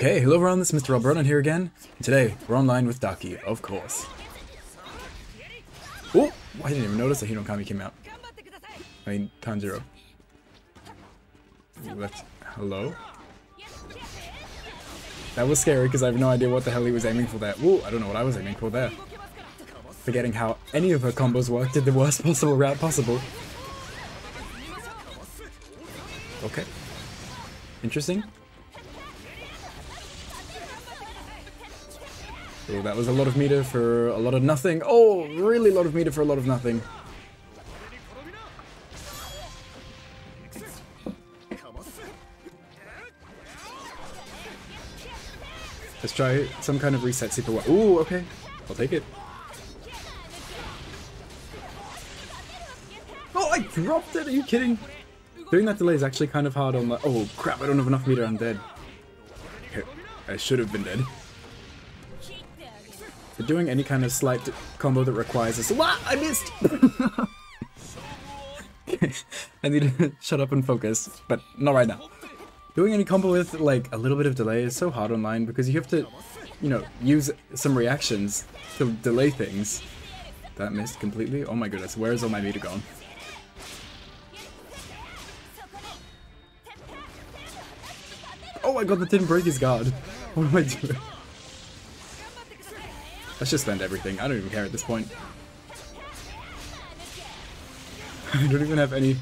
Okay, hello everyone, this is Mr. Rob here again. And today, we're online with Daki, of course. Oh, I didn't even notice that Hinokami came out. I mean, Tanjiro. Left. Hello? That was scary because I have no idea what the hell he was aiming for there. Whoa, I don't know what I was aiming for there. Forgetting how any of her combos worked did the worst possible route possible. Okay. Interesting. So that was a lot of meter for a lot of nothing. Oh, really a lot of meter for a lot of nothing. Let's try some kind of reset super one. Ooh, okay. I'll take it. Oh, I dropped it! Are you kidding? Doing that delay is actually kind of hard on the- Oh crap, I don't have enough meter, I'm dead. I should have been dead. But doing any kind of slight combo that requires us- What? Ah, I missed! I need to shut up and focus, but not right now. Doing any combo with like a little bit of delay is so hard online because you have to, you know, use some reactions to delay things. That missed completely? Oh my goodness, where is all my meter gone? Oh my god, that didn't break his guard. What am I doing? Let's just spend everything. I don't even care at this point. I don't even have any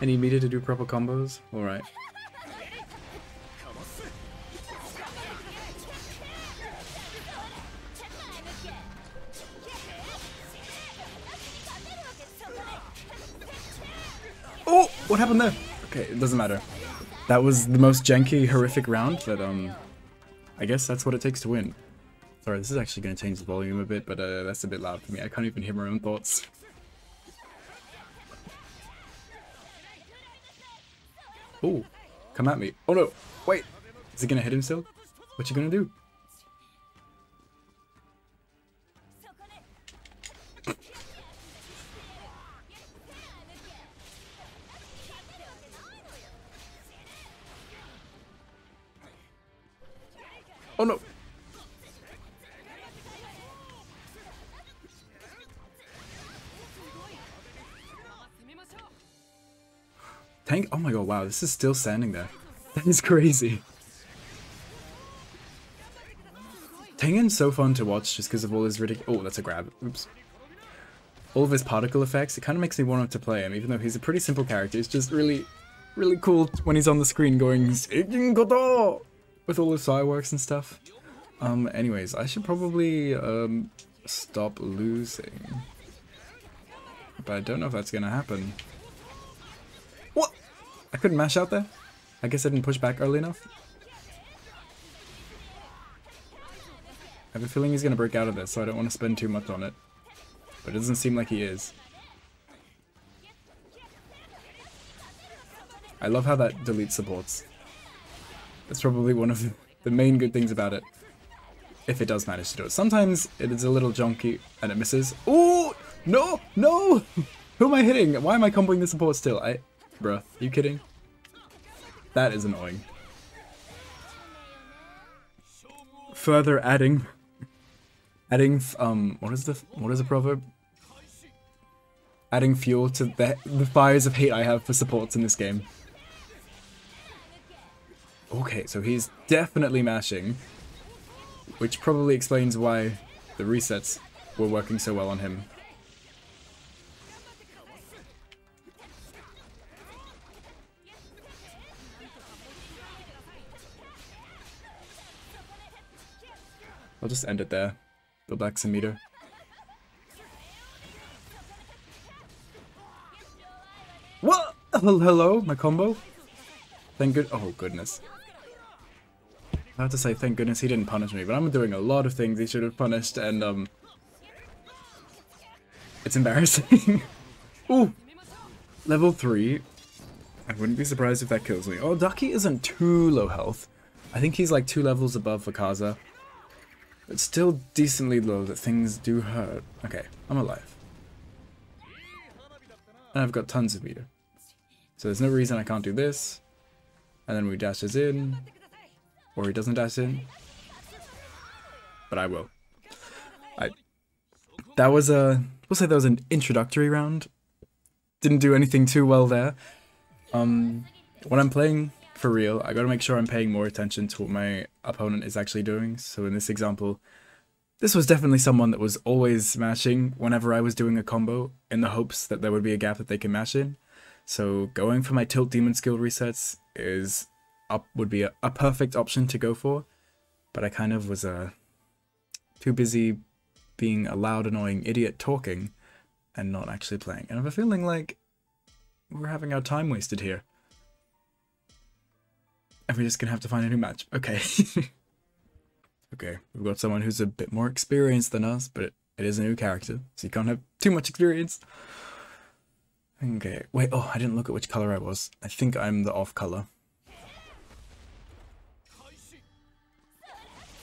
any meter to do proper combos. Alright. Oh! What happened there? Okay, it doesn't matter. That was the most janky, horrific round, but um, I guess that's what it takes to win. Sorry, this is actually going to change the volume a bit, but uh, that's a bit loud for me. I can't even hear my own thoughts. Oh, come at me. Oh no, wait. Is he going to hit him still? What you going to do? Oh no! Tank? Oh my god, wow, this is still standing there. That is crazy. Tengen's so fun to watch just because of all his ridiculous- Oh, that's a grab. Oops. All of his particle effects, it kind of makes me want to play him, even though he's a pretty simple character. It's just really, really cool when he's on the screen going, Seikin Koto! With all his fireworks and stuff. Um, anyways, I should probably, um, stop losing. But I don't know if that's gonna happen. I couldn't mash out there? I guess I didn't push back early enough? I have a feeling he's gonna break out of this, so I don't want to spend too much on it. But it doesn't seem like he is. I love how that deletes supports. That's probably one of the main good things about it. If it does manage to do it. Sometimes it is a little junky and it misses. Oh No! No! Who am I hitting? Why am I comboing the support still? I... Bruh, you kidding? That is annoying. Further adding... Adding, um, what is the, what is the proverb? Adding fuel to the, the fires of hate I have for supports in this game. Okay, so he's definitely mashing. Which probably explains why the resets were working so well on him. I'll just end it there. Build back some meter. What? Hello, my combo? Thank good- oh goodness. I have to say thank goodness he didn't punish me, but I'm doing a lot of things he should have punished and um... It's embarrassing. Ooh! Level 3. I wouldn't be surprised if that kills me. Oh, Daki isn't too low health. I think he's like two levels above Akaza. It's still decently low that things do hurt. Okay, I'm alive. And I've got tons of meter. So there's no reason I can't do this. And then we dashes in. or he doesn't dash in. But I will. I. That was a. We'll say that was an introductory round. Didn't do anything too well there. Um, when I'm playing for real, I gotta make sure I'm paying more attention to what my opponent is actually doing. So in this example, this was definitely someone that was always mashing whenever I was doing a combo in the hopes that there would be a gap that they can mash in. So going for my tilt demon skill resets is up would be a, a perfect option to go for, but I kind of was uh, too busy being a loud annoying idiot talking and not actually playing. And I have a feeling like we're having our time wasted here. And we're just gonna have to find a new match. Okay. okay, we've got someone who's a bit more experienced than us, but it, it is a new character, so you can't have too much experience. Okay, wait, oh, I didn't look at which color I was. I think I'm the off color.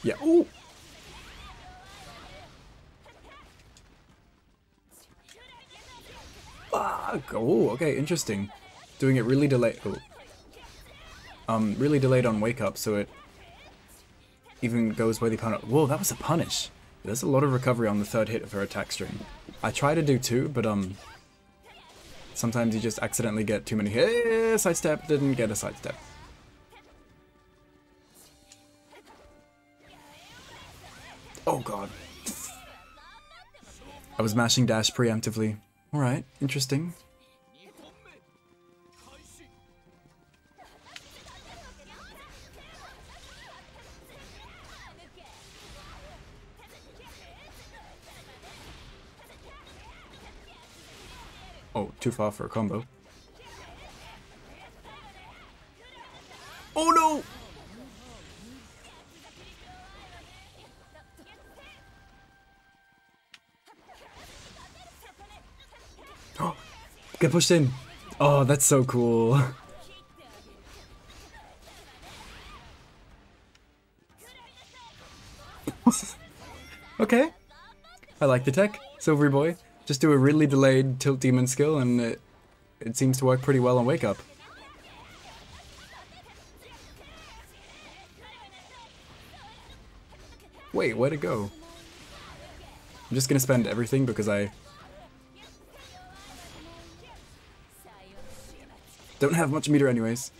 Yeah, ooh! Fuck! Oh, okay, interesting. Doing it really delayed. Oh. Um, really delayed on wake up, so it even goes by the opponent. Whoa, that was a punish. There's a lot of recovery on the third hit of her attack string. I try to do two, but um, sometimes you just accidentally get too many hits. Sidestep didn't get a sidestep. Oh god. I was mashing dash preemptively. Alright, interesting. Too far for a combo. Oh no! Get pushed in. Oh, that's so cool. okay. I like the tech. Silvery boy. Just do a really delayed tilt demon skill and it, it seems to work pretty well on wake up. Wait, where'd it go? I'm just gonna spend everything because I Don't have much meter anyways.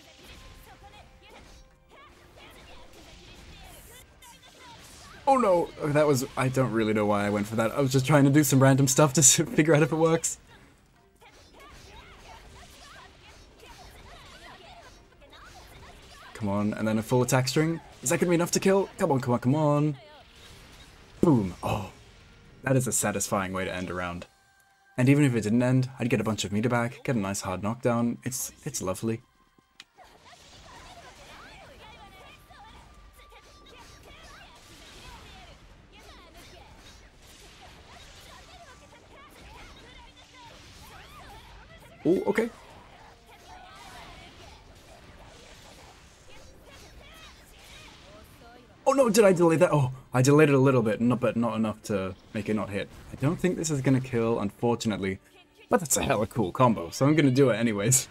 Oh, that was... I don't really know why I went for that. I was just trying to do some random stuff to figure out if it works. Come on, and then a full attack string. Is that gonna be enough to kill? Come on, come on, come on. Boom. Oh. That is a satisfying way to end a round. And even if it didn't end, I'd get a bunch of meter back, get a nice hard knockdown. It's it's lovely. Oh, okay. Oh no, did I delay that? Oh, I delayed it a little bit, not, but not enough to make it not hit. I don't think this is gonna kill, unfortunately. But that's a hella cool combo, so I'm gonna do it anyways.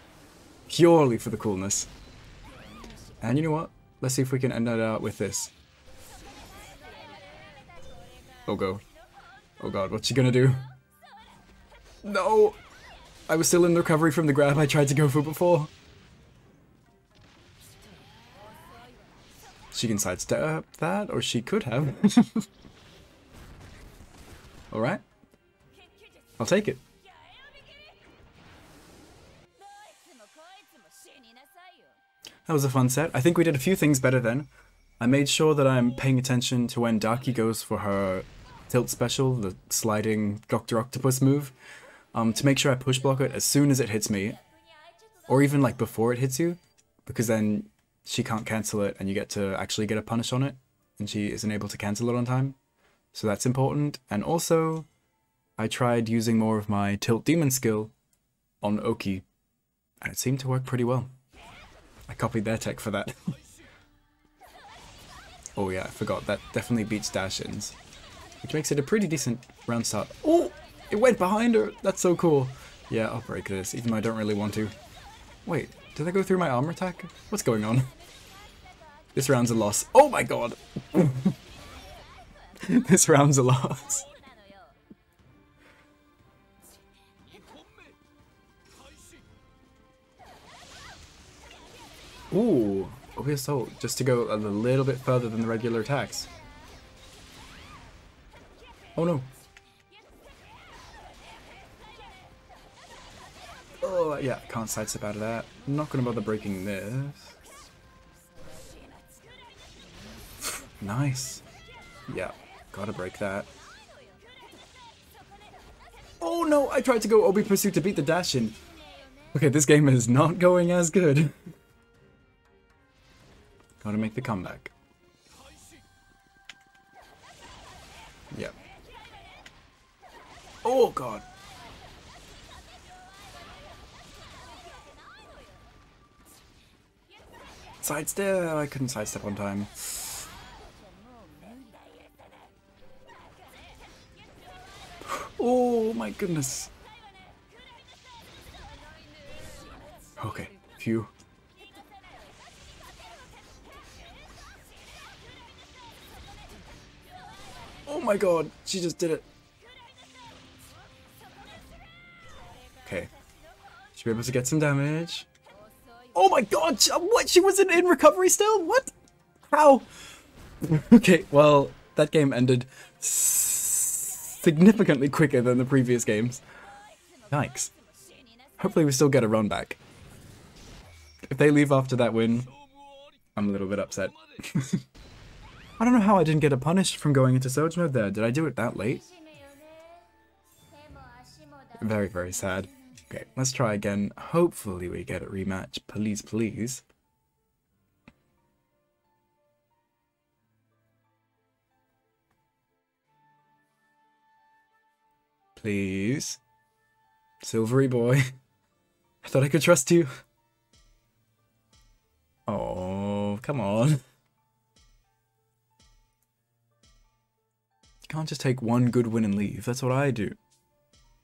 Purely for the coolness. And you know what? Let's see if we can end it out with this. Oh god. Oh god, what's she gonna do? No! I was still in recovery from the grab I tried to go for before. She can sidestep that, or she could have. Alright. I'll take it. That was a fun set. I think we did a few things better then. I made sure that I'm paying attention to when Daki goes for her tilt special, the sliding Dr. Octopus move, um, to make sure I push block it as soon as it hits me, or even like before it hits you, because then she can't cancel it and you get to actually get a punish on it and she isn't able to cancel it on time. So that's important. And also, I tried using more of my Tilt Demon skill on Oki and it seemed to work pretty well. I copied their tech for that. oh yeah, I forgot, that definitely beats dash-ins. Which makes it a pretty decent round start. Oh! It went behind her! That's so cool. Yeah, I'll break this, even though I don't really want to. Wait, did I go through my armor attack? What's going on? This round's a loss. Oh my god! this round's a loss. Ooh, obvious soul, just to go a little bit further than the regular attacks. Oh no. Oh, yeah, can't sidestep out of that. Not gonna bother breaking this. nice. Yeah, gotta break that. Oh no, I tried to go Obi Pursuit to beat the dash in. Okay, this game is not going as good. gotta make the comeback. Yep. Oh god. Sidestep! Oh, I couldn't sidestep on time. Oh my goodness. Okay, phew. Oh my god, she just did it. Okay. Should be able to get some damage. Oh my god, what? She wasn't in recovery still? What? How? okay, well, that game ended significantly quicker than the previous games. Yikes. Hopefully we still get a run back. If they leave after that win, I'm a little bit upset. I don't know how I didn't get a punish from going into Surge mode there. Did I do it that late? Very, very sad. Okay, let's try again. Hopefully we get a rematch. Please, please. Please. Silvery boy. I thought I could trust you. Oh, come on. You can't just take one good win and leave. That's what I do.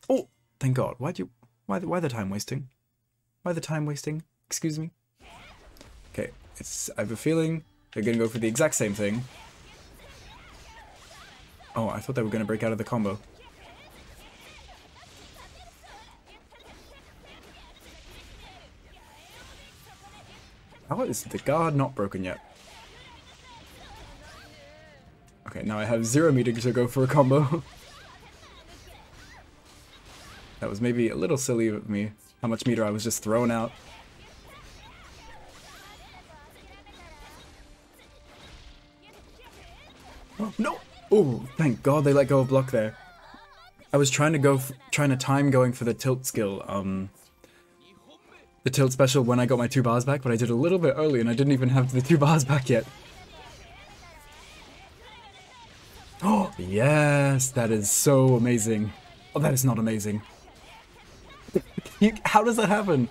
Oh, thank God. Why'd you... Why the, why the time wasting? Why the time wasting? Excuse me? Okay, it's, I have a feeling they're gonna go for the exact same thing. Oh, I thought they were gonna break out of the combo. How is the guard not broken yet? Okay, now I have zero meter to go for a combo. that was maybe a little silly of me, how much meter I was just throwing out. Oh, no! Oh, thank god they let go of block there. I was trying to go, trying to time going for the tilt skill, um, the tilt special when I got my two bars back, but I did a little bit early and I didn't even have the two bars back yet. Oh, yes, that is so amazing. Oh, that is not amazing. you, how does that happen?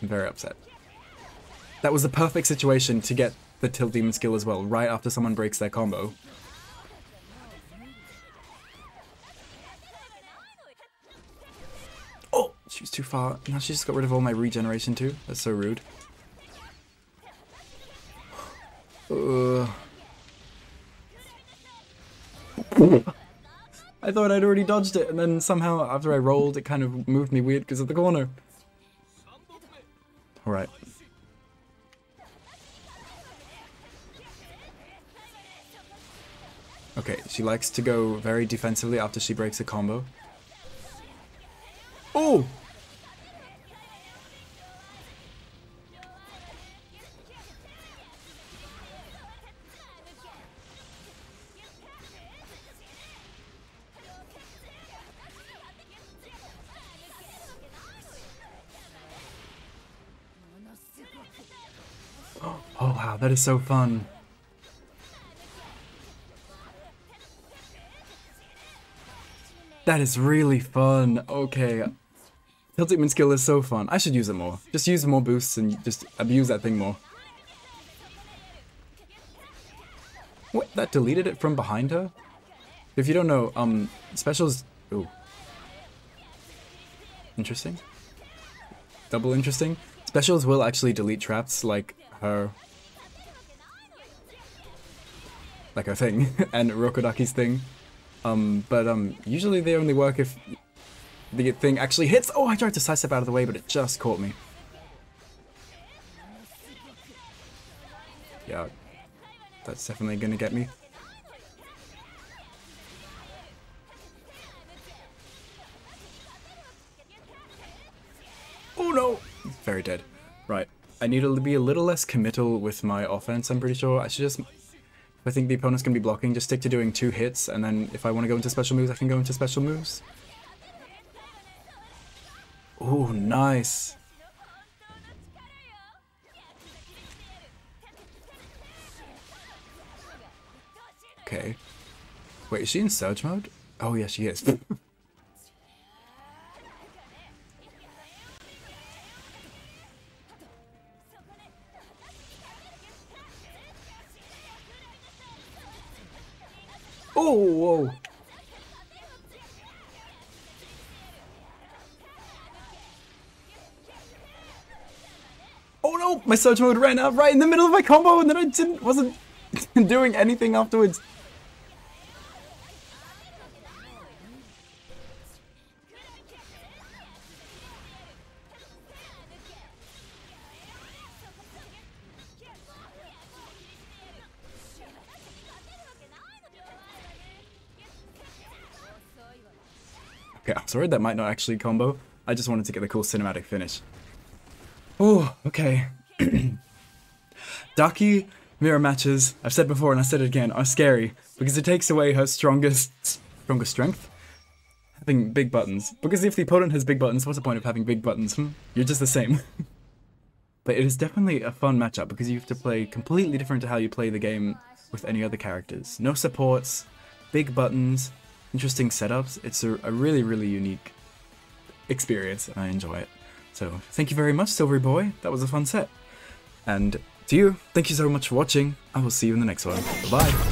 I'm very upset. That was the perfect situation to get the tilt demon skill as well, right after someone breaks their combo. Oh, she's too far. Now she just got rid of all my regeneration too. That's so rude. I thought I'd already dodged it, and then somehow after I rolled, it kind of moved me weird because of the corner. Alright. Okay, she likes to go very defensively after she breaks a combo. Oh! That is so fun. That is really fun. Okay. Demon skill is so fun. I should use it more. Just use more boosts and just abuse that thing more. What? That deleted it from behind her? If you don't know, um, specials... Ooh. Interesting. Double interesting. Specials will actually delete traps like her like a thing and Urokodaki's thing. Um, but um, usually they only work if the thing actually hits. Oh, I tried to sidestep out of the way, but it just caught me. Yeah, that's definitely gonna get me. Oh no! Very dead. Right. I need to be a little less committal with my offense, I'm pretty sure. I should just... I think the opponent's going to be blocking, just stick to doing two hits, and then if I want to go into special moves, I can go into special moves. Oh, nice. Okay. Wait, is she in surge mode? Oh yeah, she is. my surge mode ran out right in the middle of my combo and then I didn't wasn't doing anything afterwards. Okay, I'm sorry that might not actually combo. I just wanted to get the cool cinematic finish. Oh, okay. Daki mirror matches, I've said before and I said it again, are scary because it takes away her strongest strongest strength. Having big buttons. Because if the opponent has big buttons, what's the point of having big buttons? Hmm? You're just the same. but it is definitely a fun matchup because you have to play completely different to how you play the game with any other characters. No supports, big buttons, interesting setups. It's a, a really, really unique experience and I enjoy it. So thank you very much, Silvery Boy. That was a fun set. And to you, thank you so much for watching. I will see you in the next one. Bye-bye.